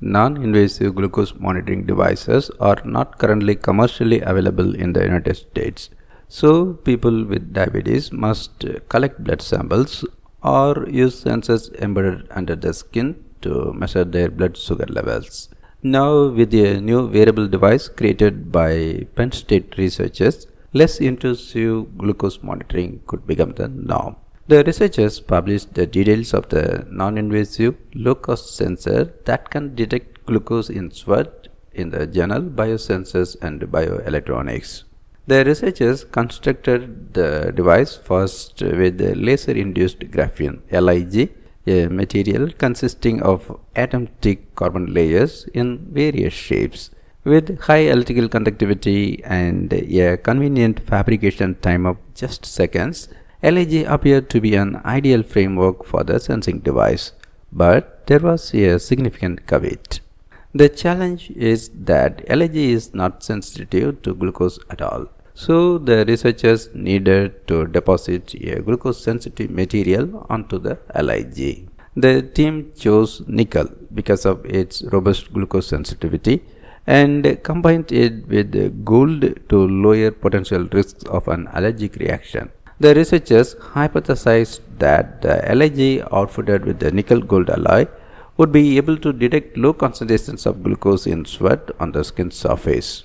non-invasive glucose monitoring devices are not currently commercially available in the United States. So people with diabetes must collect blood samples or use sensors embedded under the skin to measure their blood sugar levels. Now with a new wearable device created by Penn State researchers, less intrusive glucose monitoring could become the norm. The researchers published the details of the non-invasive low-cost sensor that can detect glucose in sweat in the journal Biosensors and Bioelectronics. The researchers constructed the device first with the laser-induced graphene LIG, a material consisting of atom-thick carbon layers in various shapes. With high electrical conductivity and a convenient fabrication time of just seconds, LIG appeared to be an ideal framework for the sensing device, but there was a significant caveat. The challenge is that LIG is not sensitive to glucose at all. So the researchers needed to deposit a glucose sensitive material onto the LIG. The team chose nickel because of its robust glucose sensitivity and combined it with gold to lower potential risks of an allergic reaction. The researchers hypothesized that the LIG outfitted with the nickel gold alloy would be able to detect low concentrations of glucose in sweat on the skin surface.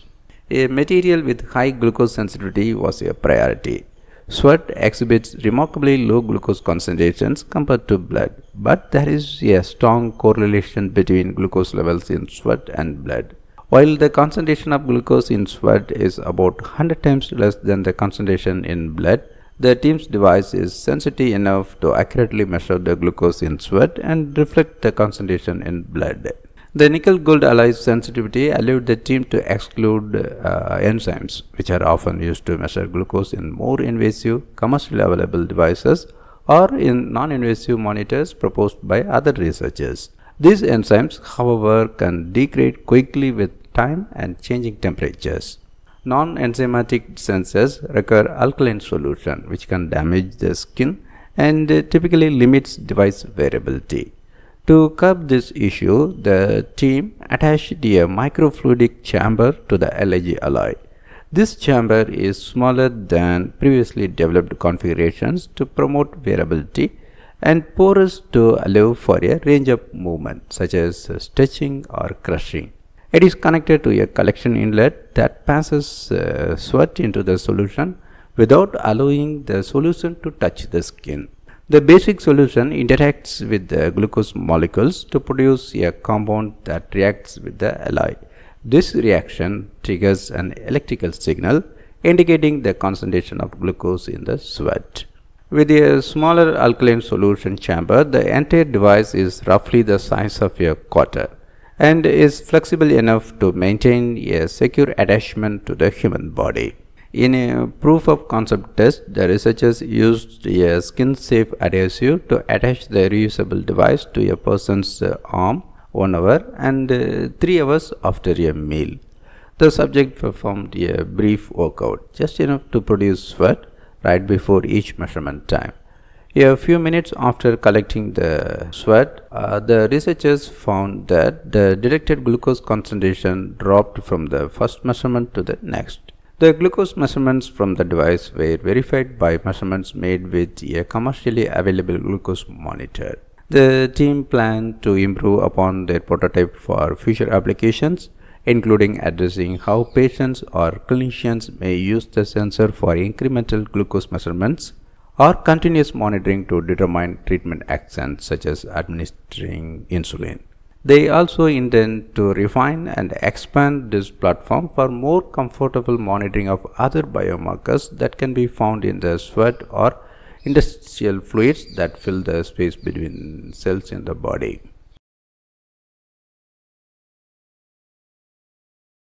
A material with high glucose sensitivity was a priority. Sweat exhibits remarkably low glucose concentrations compared to blood, but there is a strong correlation between glucose levels in sweat and blood. While the concentration of glucose in sweat is about 100 times less than the concentration in blood, the team's device is sensitive enough to accurately measure the glucose in sweat and reflect the concentration in blood. The nickel gold alloy sensitivity allowed the team to exclude uh, enzymes, which are often used to measure glucose in more invasive, commercially available devices or in non invasive monitors proposed by other researchers. These enzymes, however, can degrade quickly with time and changing temperatures. Non-enzymatic sensors require alkaline solution which can damage the skin and uh, typically limits device variability. To curb this issue, the team attached a microfluidic chamber to the LIG alloy. This chamber is smaller than previously developed configurations to promote variability and porous to allow for a range of movement such as stretching or crushing. It is connected to a collection inlet that passes uh, sweat into the solution without allowing the solution to touch the skin. The basic solution interacts with the glucose molecules to produce a compound that reacts with the alloy. This reaction triggers an electrical signal indicating the concentration of glucose in the sweat. With a smaller alkaline solution chamber, the entire device is roughly the size of a quarter and is flexible enough to maintain a secure attachment to the human body. In a proof of concept test, the researchers used a skin safe adhesive to attach the reusable device to a person's arm one hour and uh, three hours after a meal. The subject performed a brief workout, just enough to produce sweat right before each measurement time. A few minutes after collecting the sweat, uh, the researchers found that the detected glucose concentration dropped from the first measurement to the next. The glucose measurements from the device were verified by measurements made with a commercially available glucose monitor. The team planned to improve upon their prototype for future applications, including addressing how patients or clinicians may use the sensor for incremental glucose measurements or continuous monitoring to determine treatment actions such as administering insulin. They also intend to refine and expand this platform for more comfortable monitoring of other biomarkers that can be found in the sweat or interstitial fluids that fill the space between cells in the body.